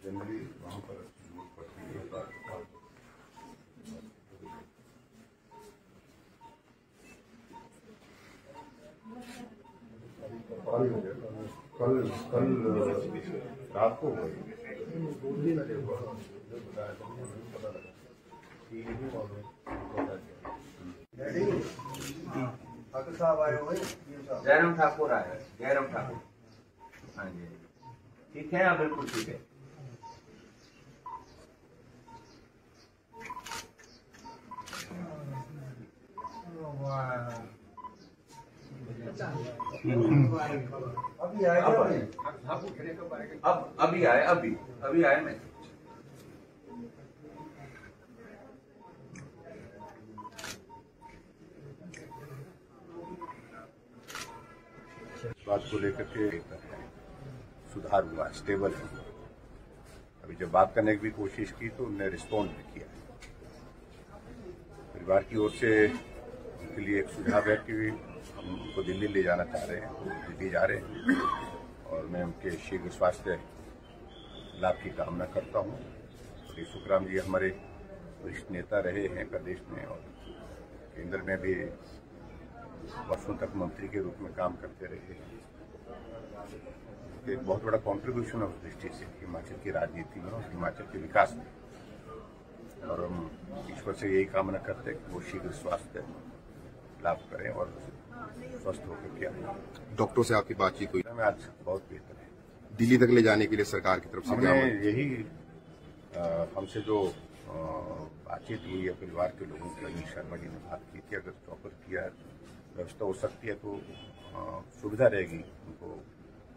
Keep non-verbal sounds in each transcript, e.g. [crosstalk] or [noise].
Generally वहाँ पर कल कल कल रात को हुई डॉक्टर साहब आए हुए जयराम ठाकुर आए। जयराम ठाकुर। हाँ जी ठीक है? हाँ बिल्कुल ठीक है। अभी आए? अब अभी आए अभी अभी आए मैं। बात को लेकर के सुधार हुआ स्टेबल है। अभी जब बात करने की भी कोशिश की तो उन्होंने रिस्पॉन्ड भी किया। परिवार की ओर से उनके लिए एक सुझाव है कि हम उनको दिल्ली ले जाना चाह रहे हैं, वो दिल्ली जा रहे हैं। और मैं उनके शीघ्र स्वास्थ्य लाभ की कामना करता हूँ। श्री सुखराम जी हमारे वरिष्ठ नेता रहे हैं प्रदेश में और केंद्र में भी वर्षों तक मंत्री के रूप में काम करते रहे एक बहुत बड़ा कंट्रीब्यूशन है उस दृष्टि से हिमाचल की राजनीति में और हिमाचल के विकास में। और हम ईश्वर से यही कामना करते हैं कि वो शीघ्र स्वास्थ्य लाभ करें और स्वस्थ होकर के आए। डॉक्टर से आपकी बातचीत हुई? में आज बहुत बेहतर है। दिल्ली तक ले जाने के लिए सरकार की तरफ़ से यही हमसे जो बातचीत हुई है परिवार के लोगों की अनिल शर्मा जी ने बात की थी अगर चौपर किया व्यवस्था हो सकती है तो सुविधा रहेगी उनको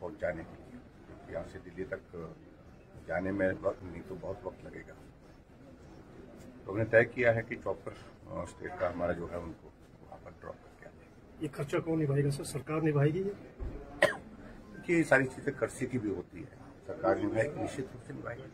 पहुँचाने के लिए। क्योंकि यहाँ से दिल्ली तक जाने में वक्त नहीं तो बहुत वक्त लगेगा। तो हमने तय किया है कि चौपर स्टेट का हमारा जो है उनको वहाँ पर ड्रॉप करके आते ये खर्चा कौन निभाएगा सर? सरकार निभाएगी ये? [coughs] सारी चीज़ें कर्सी की भी होती है। सरकार निभाएगी निश्चित रूप से निभाएगी।